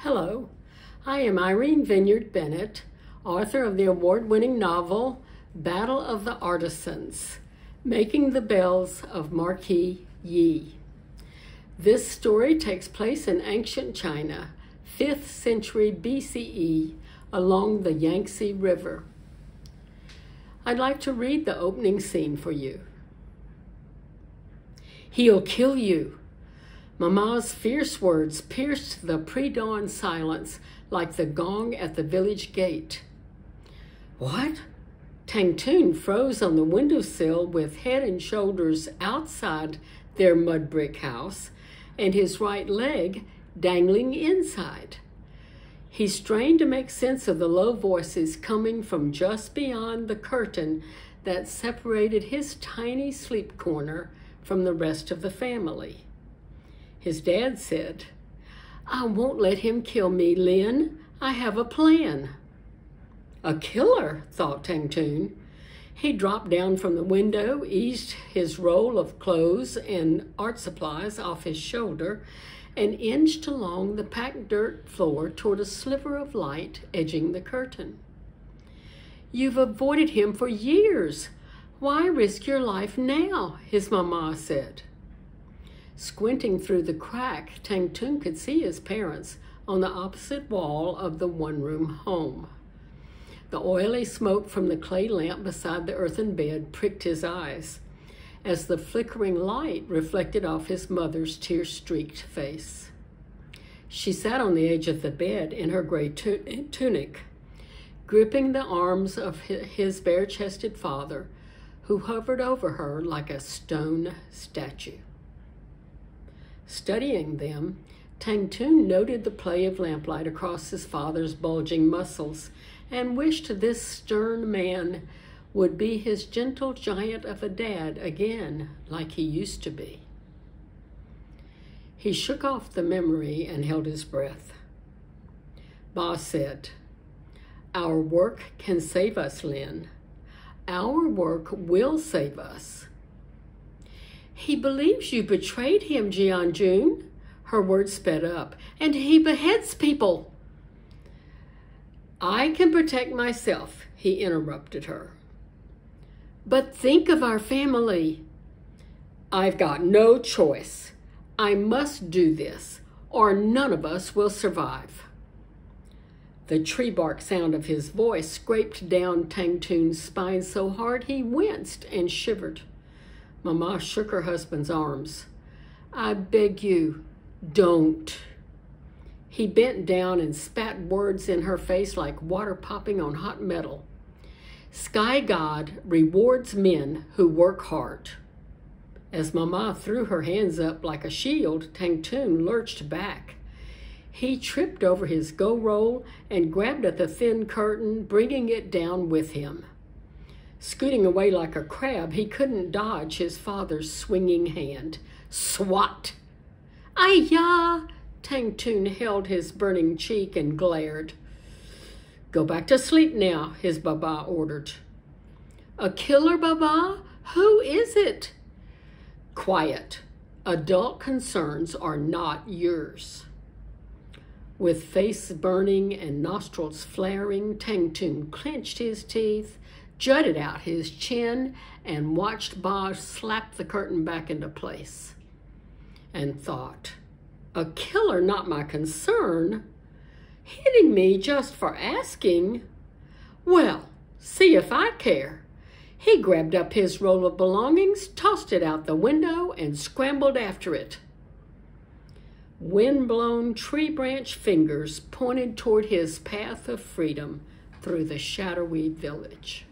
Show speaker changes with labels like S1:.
S1: Hello, I am Irene Vinyard Bennett, author of the award winning novel Battle of the Artisans Making the Bells of Marquis Yi. This story takes place in ancient China, 5th century BCE, along the Yangtze River. I'd like to read the opening scene for you. He'll kill you. Mama's fierce words pierced the pre dawn silence like the gong at the village gate. What? Tangtun froze on the windowsill with head and shoulders outside their mud brick house and his right leg dangling inside. He strained to make sense of the low voices coming from just beyond the curtain that separated his tiny sleep corner from the rest of the family. His dad said, I won't let him kill me, Lin. I have a plan. A killer, thought Tangtun. He dropped down from the window, eased his roll of clothes and art supplies off his shoulder, and inched along the packed dirt floor toward a sliver of light edging the curtain. You've avoided him for years. Why risk your life now? his mama said. Squinting through the crack, Tangtun could see his parents on the opposite wall of the one room home. The oily smoke from the clay lamp beside the earthen bed pricked his eyes as the flickering light reflected off his mother's tear streaked face. She sat on the edge of the bed in her gray tu- tunic, gripping the arms of his bare chested father, who hovered over her like a stone statue. Studying them, Tangtun noted the play of lamplight across his father's bulging muscles and wished this stern man would be his gentle giant of a dad again, like he used to be. He shook off the memory and held his breath. Ba said, Our work can save us, Lin. Our work will save us. He believes you betrayed him, Jian Jun. Her words sped up. And he beheads people. I can protect myself, he interrupted her. But think of our family. I've got no choice. I must do this, or none of us will survive. The tree bark sound of his voice scraped down Tangtun's spine so hard he winced and shivered. Mamma shook her husband's arms. I beg you, don't. He bent down and spat words in her face like water popping on hot metal. Sky God rewards men who work hard. As Mama threw her hands up like a shield, Tangtun lurched back. He tripped over his go roll and grabbed at the thin curtain, bringing it down with him. Scooting away like a crab, he couldn't dodge his father's swinging hand. Swat! Ayah! Tangtun held his burning cheek and glared. Go back to sleep now, his Baba ordered. A killer, Baba? Who is it? Quiet. Adult concerns are not yours. With face burning and nostrils flaring, Tangtun clenched his teeth jutted out his chin, and watched Boz slap the curtain back into place. And thought, a killer not my concern, hitting me just for asking. Well, see if I care. He grabbed up his roll of belongings, tossed it out the window, and scrambled after it. Wind-blown tree branch fingers pointed toward his path of freedom through the shadowy village.